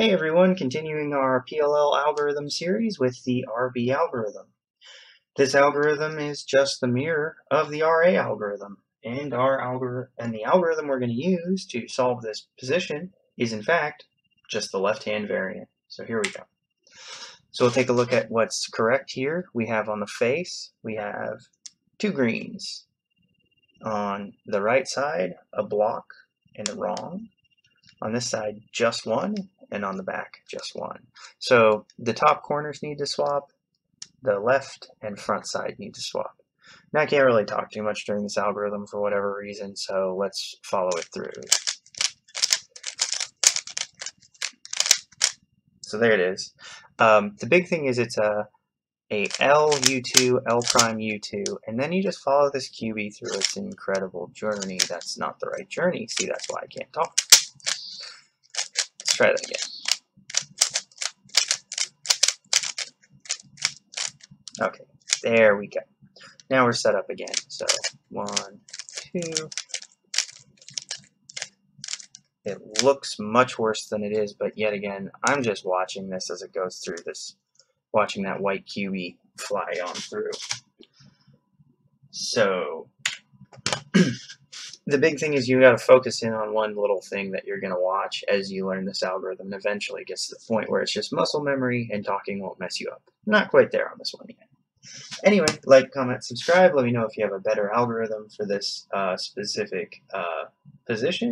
Hey everyone, continuing our PLL algorithm series with the RB algorithm. This algorithm is just the mirror of the RA algorithm, and our algorithm and the algorithm we're going to use to solve this position is in fact just the left-hand variant. So here we go. So we'll take a look at what's correct here. We have on the face, we have two greens. On the right side, a block and a wrong. On this side, just one, and on the back, just one. So the top corners need to swap, the left and front side need to swap. Now I can't really talk too much during this algorithm for whatever reason, so let's follow it through. So there it is. Um, the big thing is it's a, a L U2, L prime U2, and then you just follow this cubie through its incredible journey. That's not the right journey. See, that's why I can't talk try that again. Okay, there we go. Now we're set up again. So one, two. It looks much worse than it is, but yet again, I'm just watching this as it goes through this, watching that white cubie fly on through. So the big thing is you got to focus in on one little thing that you're going to watch as you learn this algorithm. Eventually, gets to the point where it's just muscle memory and talking won't mess you up. Not quite there on this one yet. Anyway, like, comment, subscribe. Let me know if you have a better algorithm for this uh, specific uh, position.